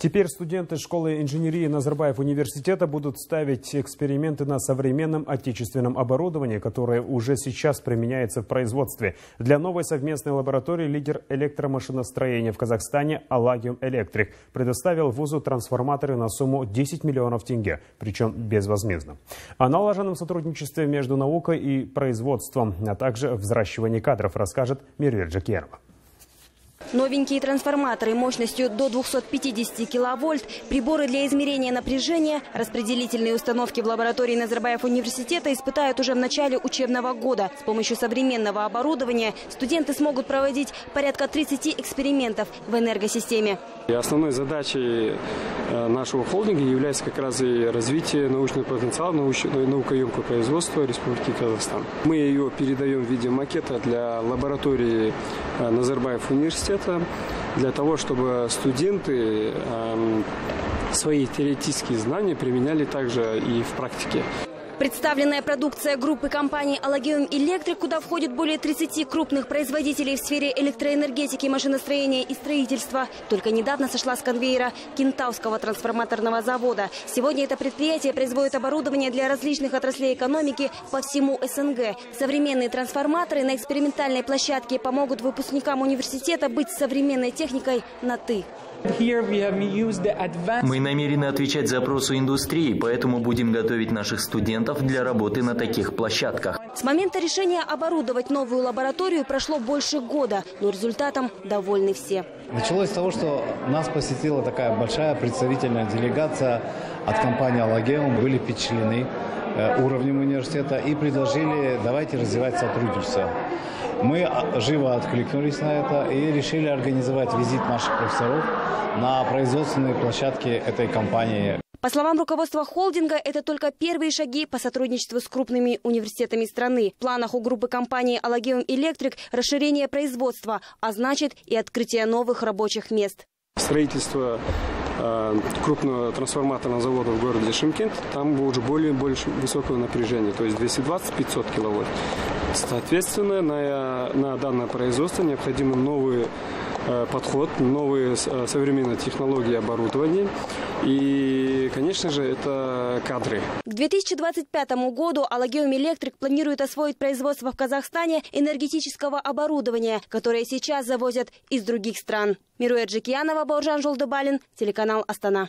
Теперь студенты школы инженерии Назарбаев университета будут ставить эксперименты на современном отечественном оборудовании, которое уже сейчас применяется в производстве. Для новой совместной лаборатории лидер электромашиностроения в Казахстане Алагиум Электрик предоставил вузу трансформаторы на сумму 10 миллионов тенге, причем безвозмездно. О налаженном сотрудничестве между наукой и производством, а также взращивании кадров расскажет Мирвер Джакьянова. Новенькие трансформаторы мощностью до 250 киловольт, приборы для измерения напряжения, распределительные установки в лаборатории Назарбаев университета испытают уже в начале учебного года. С помощью современного оборудования студенты смогут проводить порядка 30 экспериментов в энергосистеме. И основной задачей э, нашего холдинга является как раз и развитие научного потенциала, наукоемкого производства Республики Казахстан. Мы ее передаем в виде макета для лаборатории э, Назарбаев университета, для того, чтобы студенты эм, свои теоретические знания применяли также и в практике. Представленная продукция группы компаний «Аллагиум Электрик», куда входит более 30 крупных производителей в сфере электроэнергетики, машиностроения и строительства, только недавно сошла с конвейера Кентавского трансформаторного завода. Сегодня это предприятие производит оборудование для различных отраслей экономики по всему СНГ. Современные трансформаторы на экспериментальной площадке помогут выпускникам университета быть современной техникой на «ты». Мы намерены отвечать запросу индустрии, поэтому будем готовить наших студентов для работы на таких площадках. С момента решения оборудовать новую лабораторию прошло больше года, но результатом довольны все. Началось с того, что нас посетила такая большая представительная делегация от компании «Аллагеум». Были впечатлены э, уровнем университета и предложили давайте развивать сотрудничество. Мы а, живо откликнулись на это и решили организовать визит наших профессоров на производственные площадки этой компании. По словам руководства холдинга, это только первые шаги по сотрудничеству с крупными университетами страны. В планах у группы компании «Аллагеум Электрик» расширение производства, а значит и открытие новых рабочих мест. Строительство крупного трансформаторного завода в городе Шимкент, там уже более больше высокого напряжения, то есть 220-500 киловатт. Соответственно, на, на данное производство необходимы новые Э, подход, новые э, современные технологии оборудования. И, конечно же, это кадры. К 2025 году Аллагеум Электрик планирует освоить производство в Казахстане энергетического оборудования, которое сейчас завозят из других стран. Мируя Джекиянова, Бауржан Жолдыбалин, телеканал «Астана».